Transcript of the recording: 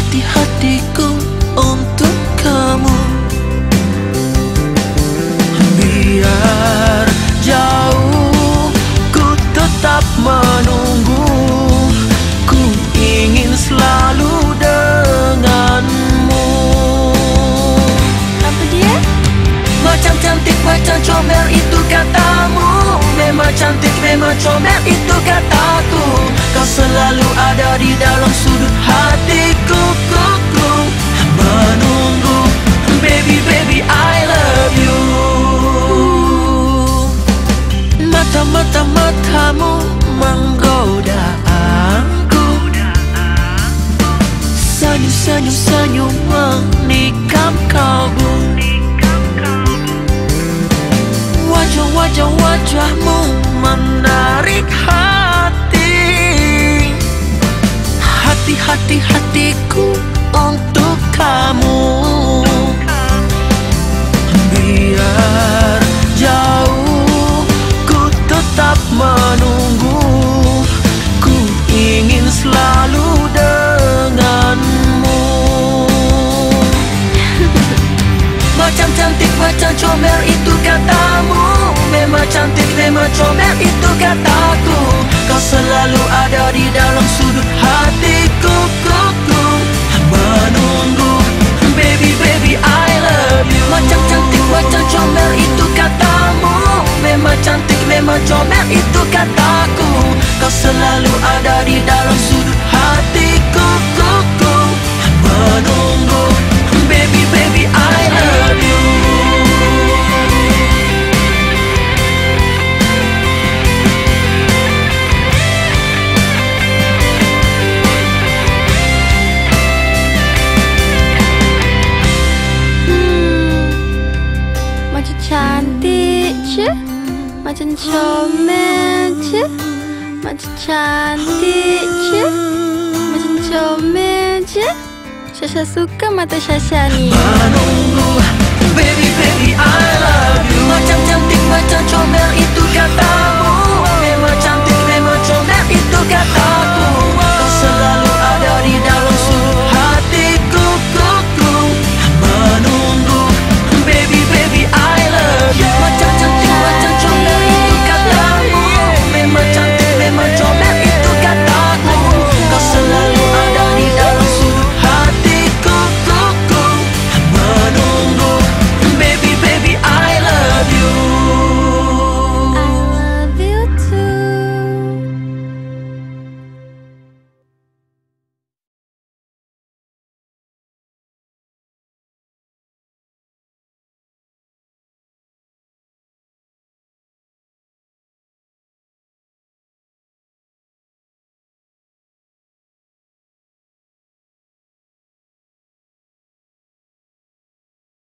Hati-hati hatiku untuk kamu. Biar jauh ku tetap menunggu Ku ingin selalu denganmu. Apa dia? Macam cantik macam comel itu katamu. Memang cantik memang comel itu kataku. Kau selalu ada di dalam sudut hatiku matamu menggoda aku Senyum-senyum senyum menikam kalbu Wajah-wajah wajahmu menarik hati. Hati-hati hatiku cantik memang comel itu kataku. Kau selalu ada di dalam sudut hatiku ku, ku. Menunggu Baby baby I love you. Macam cantik macam comel itu katamu. Memang cantik memang comel itu kataku. Kau selalu ada di dalam sudut cantik je Macam comel je Macam cantik je Macam comel je Syasha suka mata Syasha ni Menunggu Baby baby I love you